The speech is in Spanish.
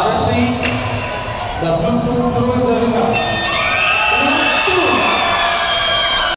Arashi, the blue, blue is the